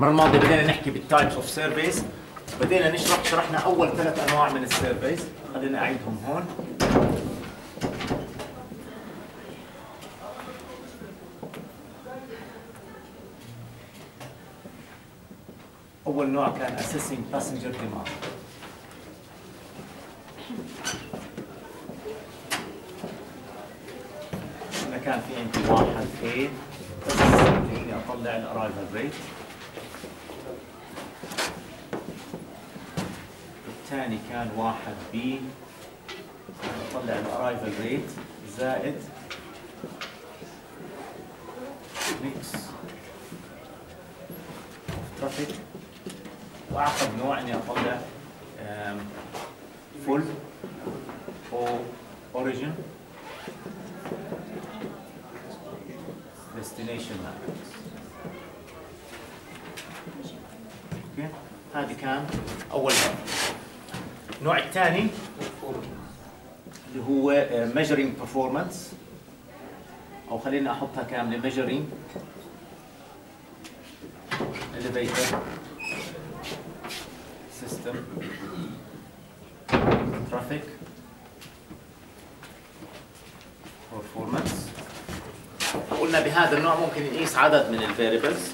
المرة الماضية بدينا نحكي بال types of surveys بدينا نشرح شرحنا أول ثلاث أنواع من ال surveys خلينا أعيدهم هون. أول نوع كان assessing passenger demand. كان في عندي واحد A بس أطلع ال arrival rate الثاني كان واحد B. اطلع ال arrival rate زائد mix traffic واعقد نوع إني أطلع full أو origin destination matrix أوكي هذه كان أول نوع النوع الثاني؟ اللي هو آه، measuring performance. أو خلينا أحطها كاملة measuring. Elevator. System. Traffic. Performance. قلنا بهذا النوع ممكن نقيس عدد من الفاريبلز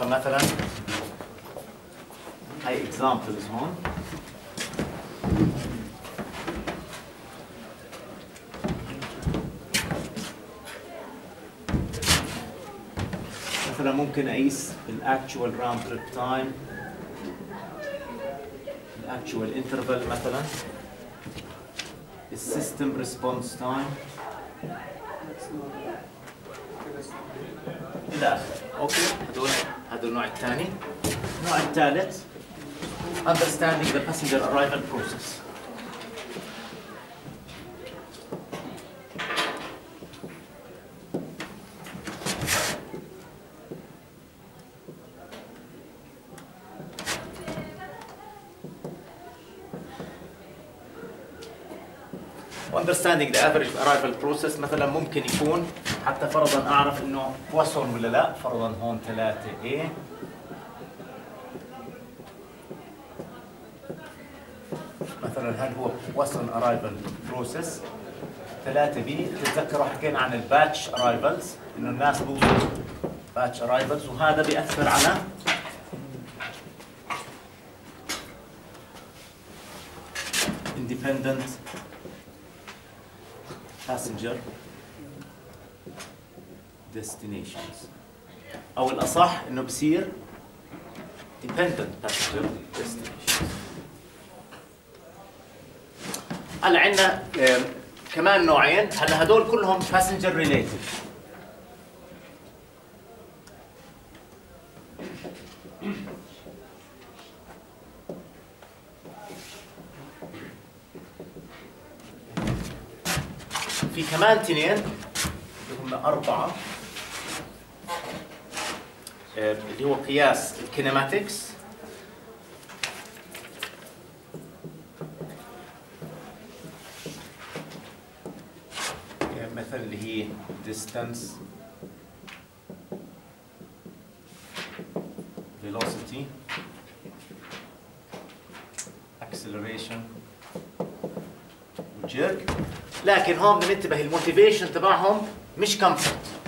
فمثلا هاي examples هون مثلا ممكن أقيس ال actual round trip time ال actual interval مثلا. ال system response time إلى اخره أوكي هذول هذا النوع الثاني. النوع الثالث. Understanding the passenger arrival process understanding the average arrival process مثلا ممكن يكون حتى فرضا اعرف انه وصل ولا لا فرضا هون 3 A مثلا هل هو وصل arrival process ثلاثة B تتذكروا حكينا عن ال batch arrivals إنه الناس بوصلوا batch arrivals وهذا بيأثر على independent passenger destinations أو الأصح إنه بصير dependent passenger destinations هلا عندنا كمان نوعين. هلا هدول كلهم passenger related. في كمان اثنين اللي هم أربعة. اللي هو قياس الكينماتكس مثلا اللي هي distance velocity acceleration وجيرك لكن هون بدنا ننتبه الموتيفيشن تبعهم مش كمفورت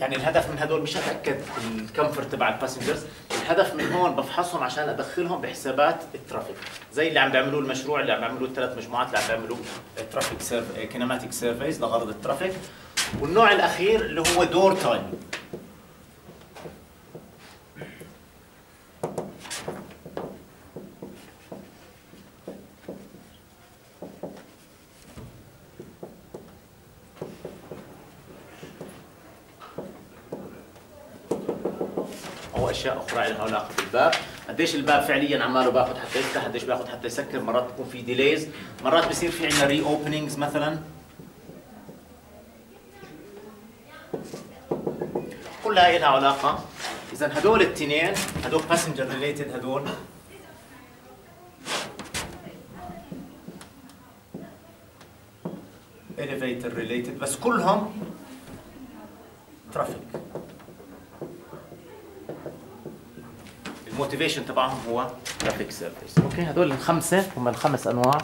يعني الهدف من هدول مش اتاكد ال comfort تبع ال passengers الهدف من هون بفحصهم عشان أدخلهم بحسابات ال traffic زي اللي عم بيعملوه المشروع اللي عم بيعملوه الثلاث مجموعات اللي عم بيعملوه traffic survey kinematic surveys لغرض ال traffic. والنوع الأخير اللي هو door time أو أشياء أخرى لها علاقة بالباب قديش الباب فعليا عماله باخذ حتى يفتح قديش باخذ حتى يسكر مرات بيكون في delays مرات بصير في عندنا re-openings مثلا كلها لها علاقة. اذا هدول التنين هدول passenger related هدول. Elevator related بس كلهم traffic ال motivation تبعهم هو traffic surveys أوكي هدول الخمسة هم الخمس أنواع.